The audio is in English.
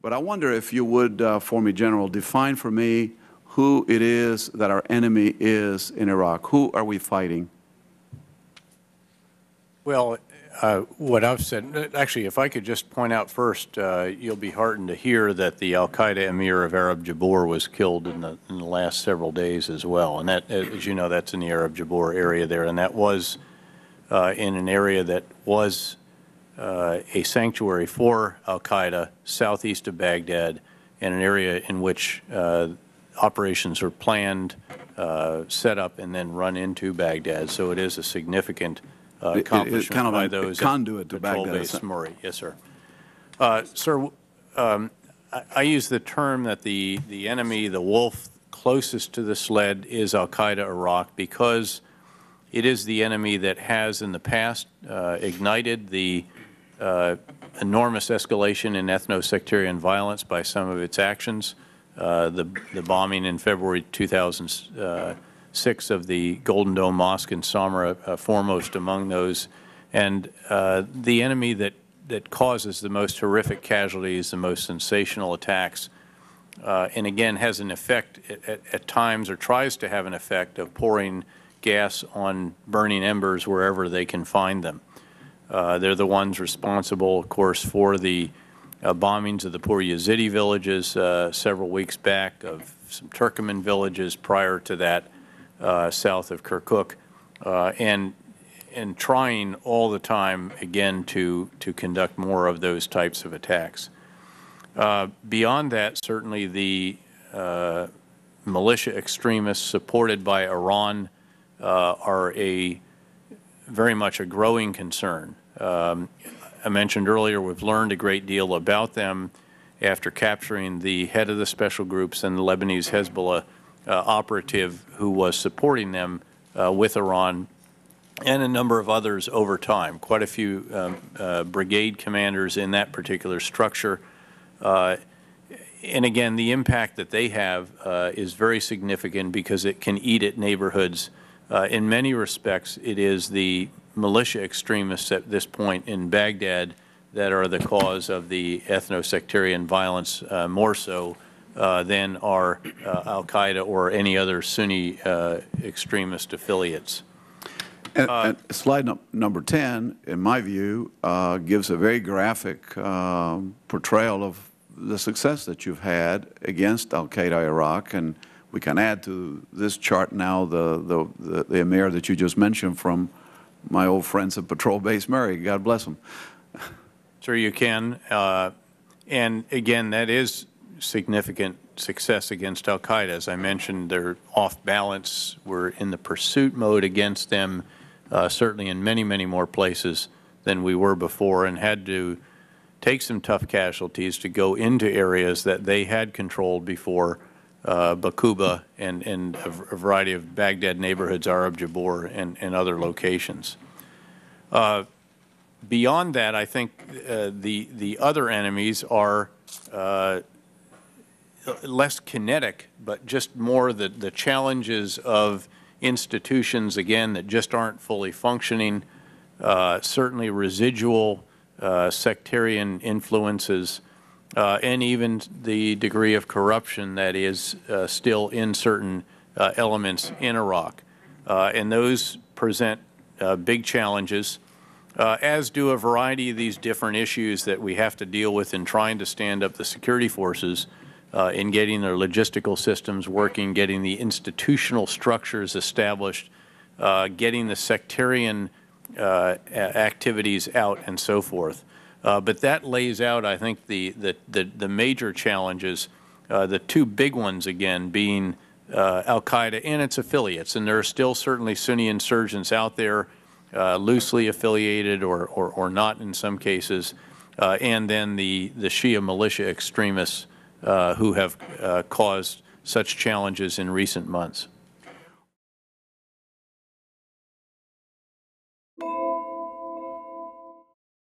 But I wonder if you would, uh, for me, General, define for me who it is that our enemy is in Iraq. Who are we fighting? Well, uh, what I've said, actually, if I could just point out first, uh, you'll be heartened to hear that the Al Qaeda emir of Arab Jabor was killed in the, in the last several days as well. And that, as you know, that's in the Arab Jabor area there. And that was uh, in an area that was uh, a sanctuary for Al Qaeda southeast of Baghdad, and an area in which uh, operations are planned, uh, set up, and then run into Baghdad. So it is a significant uh, It- it- accomplishment kind of by a those conduit to Baghdad? Murray. Yes, sir. Uh, Sir, um, I, I use the term that the, the enemy, the wolf closest to the sled is Al Qaeda Iraq because it is the enemy that has in the past uh, ignited the uh, enormous escalation in ethno-sectarian violence by some of its actions. Uh, the, the bombing in February 2006 of the Golden Dome Mosque in Samarra, uh, foremost among those. And uh, the enemy that, that causes the most horrific casualties, the most sensational attacks, uh, and again has an effect at, at, at times or tries to have an effect of pouring gas on burning embers wherever they can find them. Uh, they're the ones responsible, of course, for the uh, bombings of the poor Yazidi villages uh, several weeks back, of some Turkoman villages prior to that, south of Kirkuk, and and trying all the time again to to conduct more of those types of attacks. Uh, beyond that, certainly the uh, militia extremists supported by Iran uh, are a very much a growing concern. Um, I mentioned earlier we've learned a great deal about them after capturing the head of the special groups and the Lebanese Hezbollah uh, operative who was supporting them uh, with Iran and a number of others over time. Quite a few um, uh, brigade commanders in that particular structure. Uh, and again, the impact that they have uh, is very significant because it can eat at neighborhoods. Uh, in many respects, it is the militia extremists at this point in Baghdad that are the cause of the ethno-sectarian violence uh, more so uh, than are Al-Qaeda or any other Sunni extremist affiliates. And, and slide num- number 10, in my view, uh, gives a very graphic portrayal of the success that you've had against Al Qaeda Iraq. And we can add to this chart now the, the, the, the emir that you just mentioned from my old friends at Patrol Base Murray. God bless them. Sure, you can. Uh, and again, that is significant success against Al Qaeda. As I mentioned, they're off balance. We're in the pursuit mode against them, uh, certainly in many, many more places than we were before, and had to take some tough casualties to go into areas that they had controlled before. Uh, Bakuba and, and a variety of Baghdad neighborhoods, Arab Jabor, and, and other locations. Uh, beyond that, I think uh, the the other enemies are uh, less kinetic, but just more the the challenges of institutions again that just aren't fully functioning. Uh, certainly, residual uh, sectarian influences, uh, and even the degree of corruption that is uh, still in certain uh, elements in Iraq, uh, and those present uh, big challenges uh, as do a variety of these different issues that we have to deal with in trying to stand up the security forces in getting their logistical systems working, getting the institutional structures established, getting the sectarian activities out, and so forth. Uh, but that lays out, I think, the, the, the, the major challenges, uh, the two big ones, again, being uh, Al Qaeda and its affiliates. And there are still certainly Sunni insurgents out there uh, loosely affiliated or, or, or not in some cases, uh, and then the, the Shia militia extremists uh, who have caused such challenges in recent months.